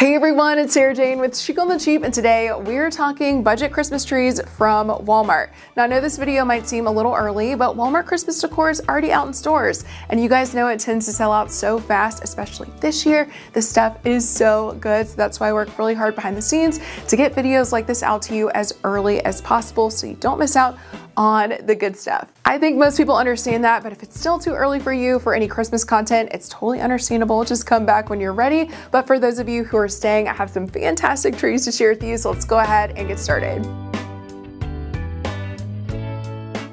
Hey everyone, it's Sarah Jane with Chic on the Cheap, and today we're talking budget Christmas trees from Walmart. Now, I know this video might seem a little early, but Walmart Christmas decor is already out in stores, and you guys know it tends to sell out so fast, especially this year. This stuff is so good, so that's why I work really hard behind the scenes to get videos like this out to you as early as possible so you don't miss out on the good stuff. I think most people understand that, but if it's still too early for you for any Christmas content, it's totally understandable. Just come back when you're ready. But for those of you who are staying, I have some fantastic trees to share with you, so let's go ahead and get started.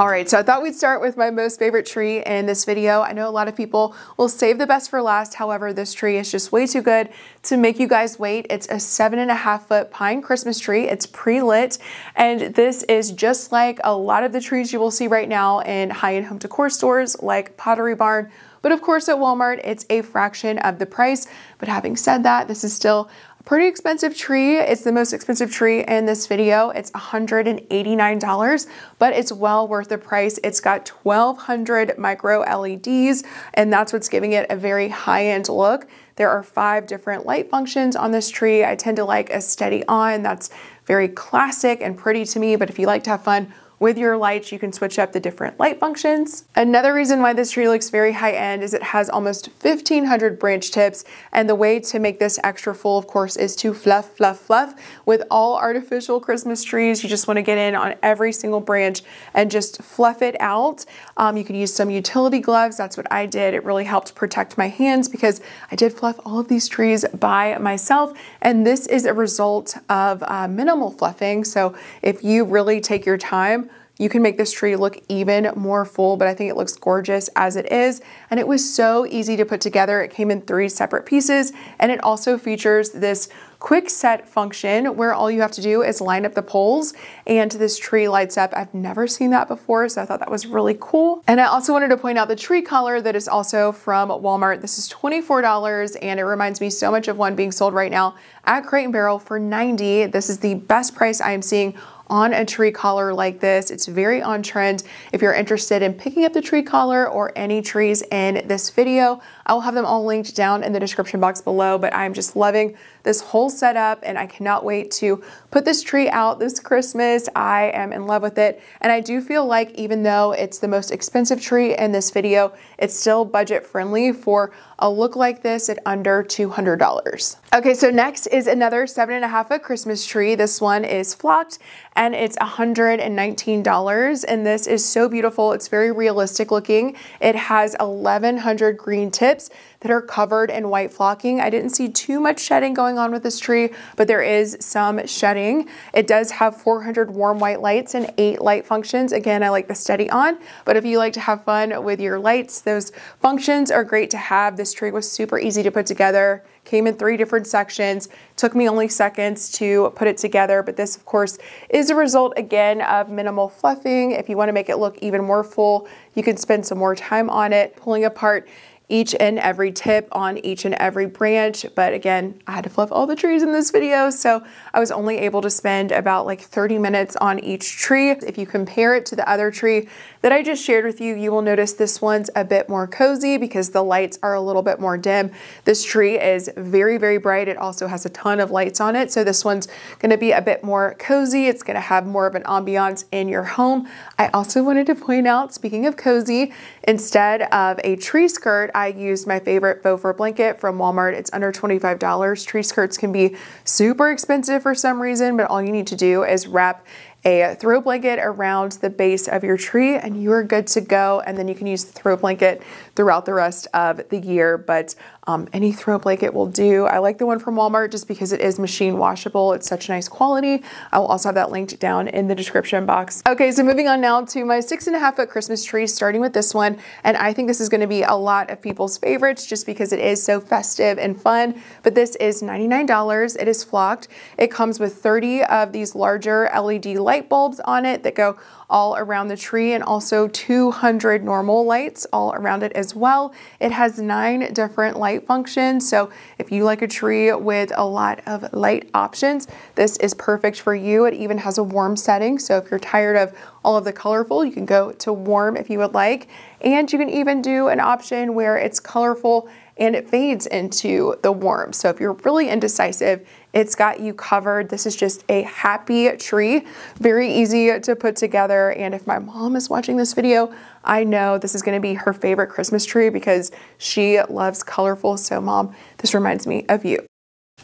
All right, so I thought we'd start with my most favorite tree in this video. I know a lot of people will save the best for last. However, this tree is just way too good to make you guys wait. It's a seven and a half foot pine Christmas tree. It's pre-lit, and this is just like a lot of the trees you will see right now in high-end home decor stores like Pottery Barn, but of course at Walmart, it's a fraction of the price. But having said that, this is still Pretty expensive tree. It's the most expensive tree in this video. It's $189, but it's well worth the price. It's got 1200 micro LEDs, and that's what's giving it a very high-end look. There are five different light functions on this tree. I tend to like a steady on. That's very classic and pretty to me, but if you like to have fun with your lights, you can switch up the different light functions. Another reason why this tree looks very high end is it has almost 1500 branch tips. And the way to make this extra full, of course, is to fluff, fluff, fluff. With all artificial Christmas trees, you just wanna get in on every single branch and just fluff it out. Um, you can use some utility gloves. That's what I did. It really helped protect my hands because I did fluff all of these trees by myself. And this is a result of uh, minimal fluffing. So if you really take your time, you can make this tree look even more full, but I think it looks gorgeous as it is. And it was so easy to put together. It came in three separate pieces and it also features this quick set function where all you have to do is line up the poles and this tree lights up. I've never seen that before, so I thought that was really cool. And I also wanted to point out the tree collar that is also from Walmart. This is $24 and it reminds me so much of one being sold right now at Crate & Barrel for 90. This is the best price I am seeing on a tree collar like this. It's very on trend. If you're interested in picking up the tree collar or any trees in this video, I will have them all linked down in the description box below, but I'm just loving this whole setup and I cannot wait to put this tree out this Christmas. I am in love with it. And I do feel like even though it's the most expensive tree in this video, it's still budget friendly for a look like this at under $200. Okay, so next is another seven and a half foot Christmas tree. This one is flocked and it's $119. And this is so beautiful. It's very realistic looking. It has 1100 green tips that are covered in white flocking. I didn't see too much shedding going on with this tree, but there is some shedding. It does have 400 warm white lights and eight light functions. Again, I like the steady on, but if you like to have fun with your lights, those functions are great to have. This tree was super easy to put together came in three different sections. Took me only seconds to put it together, but this of course is a result again of minimal fluffing. If you wanna make it look even more full, you can spend some more time on it, pulling apart each and every tip on each and every branch. But again, I had to fluff all the trees in this video, so I was only able to spend about like 30 minutes on each tree. If you compare it to the other tree that I just shared with you, you will notice this one's a bit more cozy because the lights are a little bit more dim. This tree is very, very bright. It also has a ton of lights on it, so this one's gonna be a bit more cozy. It's gonna have more of an ambiance in your home. I also wanted to point out, speaking of cozy, instead of a tree skirt, I used my favorite faux fur blanket from Walmart. It's under $25. Tree skirts can be super expensive for some reason, but all you need to do is wrap a throw blanket around the base of your tree and you are good to go. And then you can use the throw blanket throughout the rest of the year. But um, any throw blanket will do. I like the one from Walmart just because it is machine washable. It's such nice quality. I will also have that linked down in the description box. Okay, so moving on now to my six and a half foot Christmas tree, starting with this one. And I think this is gonna be a lot of people's favorites just because it is so festive and fun. But this is $99. It is flocked. It comes with 30 of these larger LED light bulbs on it that go all around the tree and also 200 normal lights all around it as well. It has nine different light functions. So if you like a tree with a lot of light options, this is perfect for you. It even has a warm setting. So if you're tired of all of the colorful, you can go to warm if you would like. And you can even do an option where it's colorful and it fades into the warm. So if you're really indecisive, it's got you covered. This is just a happy tree, very easy to put together. And if my mom is watching this video, I know this is gonna be her favorite Christmas tree because she loves colorful. So mom, this reminds me of you.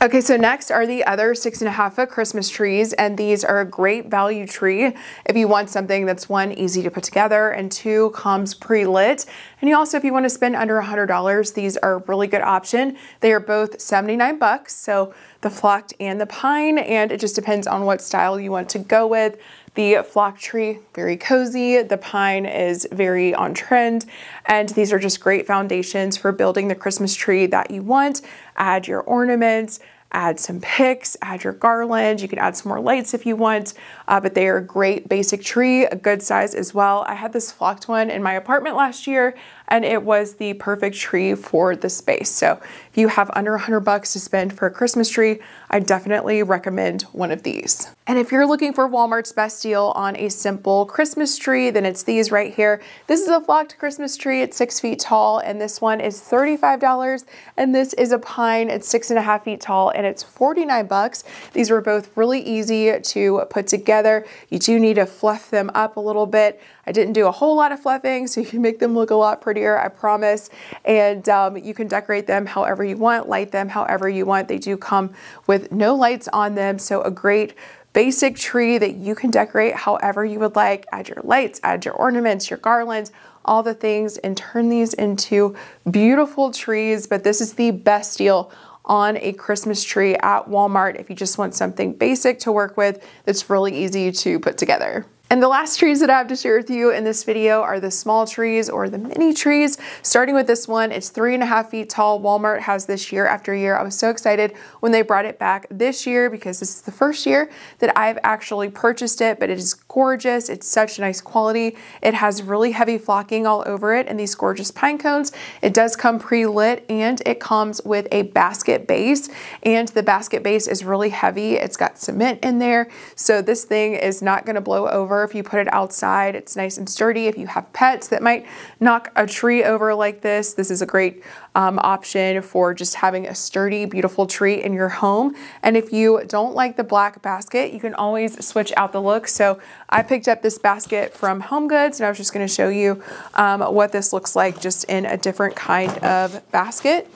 Okay, so next are the other six and a half foot Christmas trees, and these are a great value tree if you want something that's one, easy to put together, and two, comes pre-lit. And you also, if you want to spend under $100, these are a really good option. They are both 79 bucks, so the flocked and the pine, and it just depends on what style you want to go with. The flock tree, very cozy. The pine is very on trend. And these are just great foundations for building the Christmas tree that you want. Add your ornaments, add some picks, add your garland. You can add some more lights if you want, uh, but they are a great basic tree, a good size as well. I had this flocked one in my apartment last year and it was the perfect tree for the space. So if you have under 100 bucks to spend for a Christmas tree, I definitely recommend one of these. And if you're looking for Walmart's best deal on a simple Christmas tree, then it's these right here. This is a flocked Christmas tree. It's six feet tall, and this one is $35. And this is a pine. It's six and a half feet tall, and it's 49 bucks. These were both really easy to put together. You do need to fluff them up a little bit. I didn't do a whole lot of fluffing, so you can make them look a lot prettier, I promise. And um, you can decorate them however you want, light them however you want. They do come with no lights on them, so a great basic tree that you can decorate however you would like. Add your lights, add your ornaments, your garlands, all the things, and turn these into beautiful trees. But this is the best deal on a Christmas tree at Walmart if you just want something basic to work with that's really easy to put together. And the last trees that I have to share with you in this video are the small trees or the mini trees. Starting with this one, it's three and a half feet tall. Walmart has this year after year. I was so excited when they brought it back this year because this is the first year that I've actually purchased it, but it is gorgeous. It's such a nice quality. It has really heavy flocking all over it and these gorgeous pine cones. It does come pre-lit and it comes with a basket base and the basket base is really heavy. It's got cement in there. So this thing is not gonna blow over if you put it outside. It's nice and sturdy. If you have pets that might knock a tree over like this, this is a great um, option for just having a sturdy, beautiful tree in your home. And if you don't like the black basket, you can always switch out the look. So I picked up this basket from Home Goods and I was just gonna show you um, what this looks like just in a different kind of basket.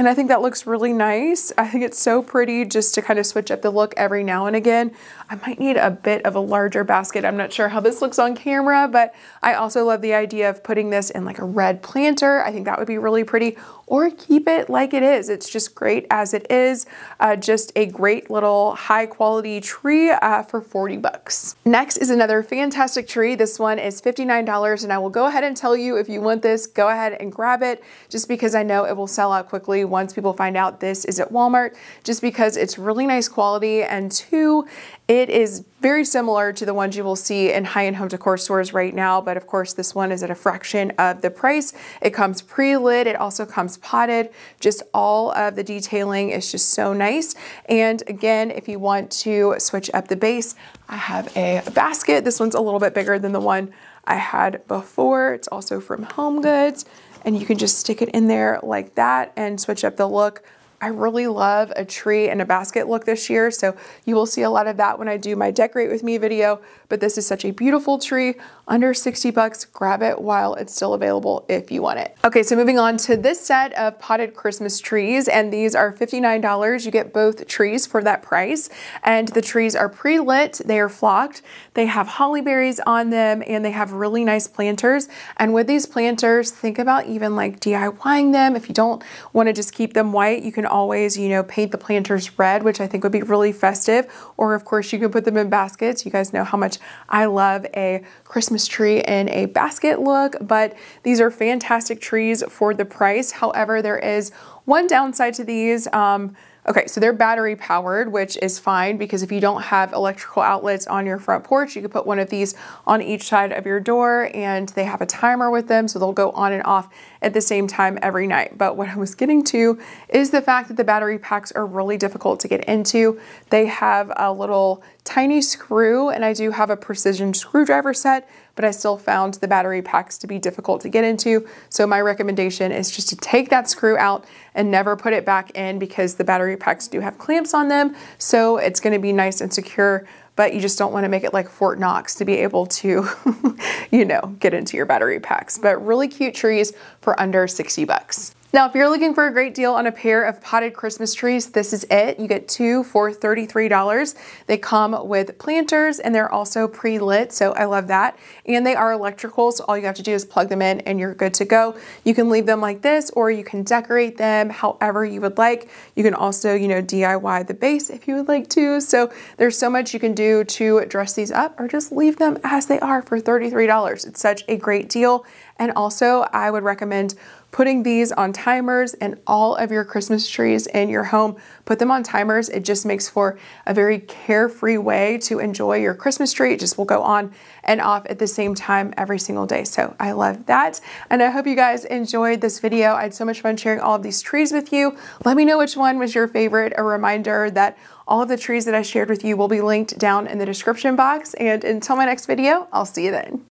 And I think that looks really nice. I think it's so pretty just to kind of switch up the look every now and again. I might need a bit of a larger basket. I'm not sure how this looks on camera, but I also love the idea of putting this in like a red planter. I think that would be really pretty or keep it like it is. It's just great as it is. Uh, just a great little high quality tree uh, for 40 bucks. Next is another fantastic tree. This one is $59 and I will go ahead and tell you if you want this, go ahead and grab it just because I know it will sell out quickly once people find out this is at Walmart, just because it's really nice quality and two, it is very similar to the ones you will see in high-end home decor stores right now, but of course this one is at a fraction of the price. It comes pre-lit, it also comes potted, just all of the detailing is just so nice. And again, if you want to switch up the base, I have a basket. This one's a little bit bigger than the one I had before. It's also from Home Goods and you can just stick it in there like that and switch up the look. I really love a tree and a basket look this year, so you will see a lot of that when I do my decorate with me video, but this is such a beautiful tree, under 60 bucks, grab it while it's still available if you want it. Okay, so moving on to this set of potted Christmas trees, and these are $59. You get both trees for that price, and the trees are pre-lit, they are flocked, they have holly berries on them, and they have really nice planters, and with these planters, think about even like DIYing them. If you don't want to just keep them white, you can always, you know, paint the planters red, which I think would be really festive. Or of course you can put them in baskets. You guys know how much I love a Christmas tree in a basket look, but these are fantastic trees for the price. However, there is one downside to these. Um, Okay, so they're battery powered, which is fine because if you don't have electrical outlets on your front porch, you could put one of these on each side of your door and they have a timer with them, so they'll go on and off at the same time every night. But what I was getting to is the fact that the battery packs are really difficult to get into. They have a little tiny screw and I do have a precision screwdriver set, but I still found the battery packs to be difficult to get into. So my recommendation is just to take that screw out and never put it back in because the battery packs do have clamps on them. So it's gonna be nice and secure but you just don't want to make it like Fort Knox to be able to, you know, get into your battery packs. But really cute trees for under 60 bucks. Now, if you're looking for a great deal on a pair of potted Christmas trees, this is it. You get two for $33. They come with planters and they're also pre-lit, so I love that. And they are electrical, so all you have to do is plug them in and you're good to go. You can leave them like this or you can decorate them however you would like. You can also, you know, DIY the base if you would like to. So there's so much you can do to dress these up or just leave them as they are for $33. It's such a great deal. And also I would recommend putting these on timers and all of your Christmas trees in your home. Put them on timers. It just makes for a very carefree way to enjoy your Christmas tree. It just will go on and off at the same time every single day. So I love that. And I hope you guys enjoyed this video. I had so much fun sharing all of these trees with you. Let me know which one was your favorite. A reminder that all of the trees that I shared with you will be linked down in the description box. And until my next video, I'll see you then.